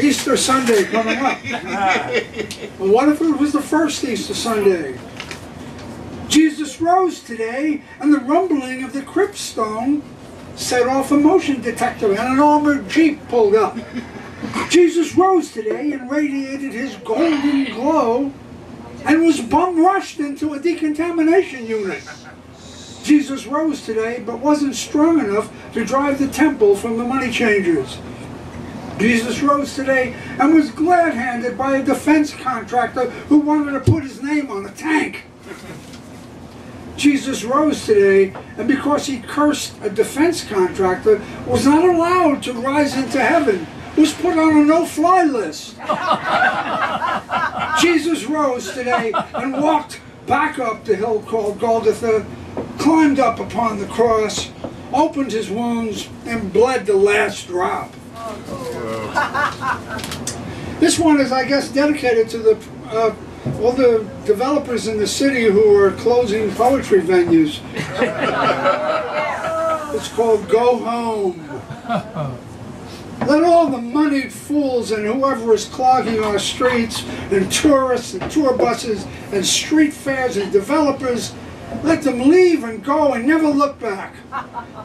Easter Sunday coming up. Well, what if it was the first Easter Sunday? Jesus rose today, and the rumbling of the crypt stone set off a motion detector, and an armored jeep pulled up. Jesus rose today and radiated his golden glow and was bum rushed into a decontamination unit. Jesus rose today but wasn't strong enough to drive the temple from the money changers. Jesus rose today and was glad handed by a defense contractor who wanted to put his name on a tank. Jesus rose today, and because he cursed a defense contractor, was not allowed to rise into heaven, was put on a no-fly list. Jesus rose today and walked back up the hill called Golgotha, climbed up upon the cross, opened his wounds, and bled the last drop. Oh, This one is, I guess, dedicated to the uh, all the developers in the city who are closing poetry venues. it's called Go Home. Let all the moneyed fools and whoever is clogging our streets, and tourists and tour buses and street fairs and developers, let them leave and go and never look back.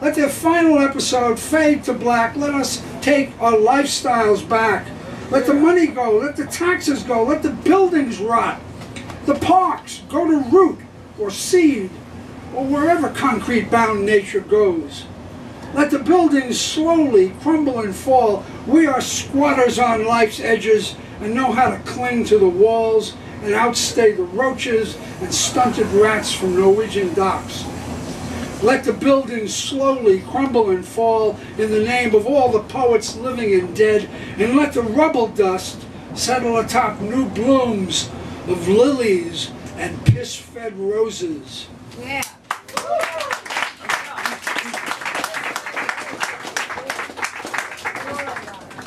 Let their final episode fade to black. Let us take our lifestyles back. Let the money go. Let the taxes go. Let the buildings rot. The parks go to root or seed or wherever concrete bound nature goes. Let the buildings slowly crumble and fall. We are squatters on life's edges and know how to cling to the walls and outstay the roaches and stunted rats from Norwegian docks. Let the buildings slowly crumble and fall in the name of all the poets living and dead, and let the rubble dust settle atop new blooms of lilies and piss-fed roses. Yeah.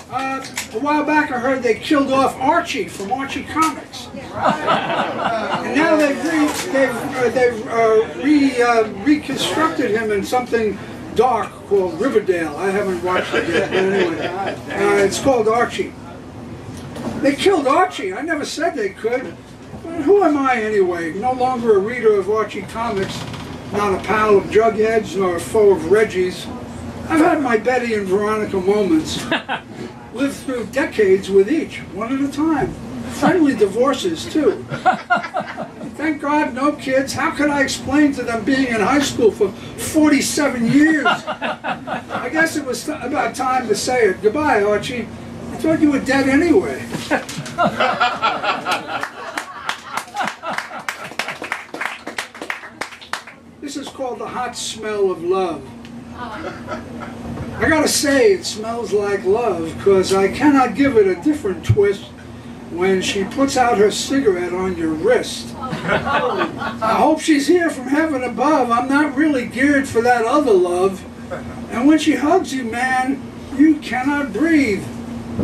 Uh, a while back I heard they killed off Archie from Archie Comics. And now they've, re, they've, uh, they've uh, re, uh, reconstructed him in something dark called Riverdale. I haven't watched it yet, but anyway. Uh, it's called Archie. They killed Archie. I never said they could. But who am I anyway? No longer a reader of Archie Comics, not a pal of Jugheads nor a foe of Reggie's. I've had my Betty and Veronica moments. Lived through decades with each, one at a time. Friendly divorces, too. Thank God, no kids. How could I explain to them being in high school for 47 years? I guess it was about time to say it. Goodbye, Archie. I thought you were dead anyway. this is called the hot smell of love. Oh, I gotta say, it smells like love because I cannot give it a different twist when she puts out her cigarette on your wrist. I hope she's here from heaven above. I'm not really geared for that other love. And when she hugs you, man, you cannot breathe.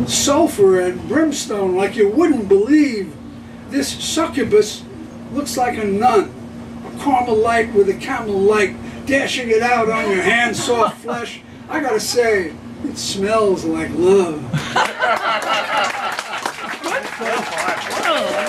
Sulfur and brimstone like you wouldn't believe. This succubus looks like a nun, a carmelite with a camel light dashing it out on your hand soft flesh. I gotta say, it smells like love.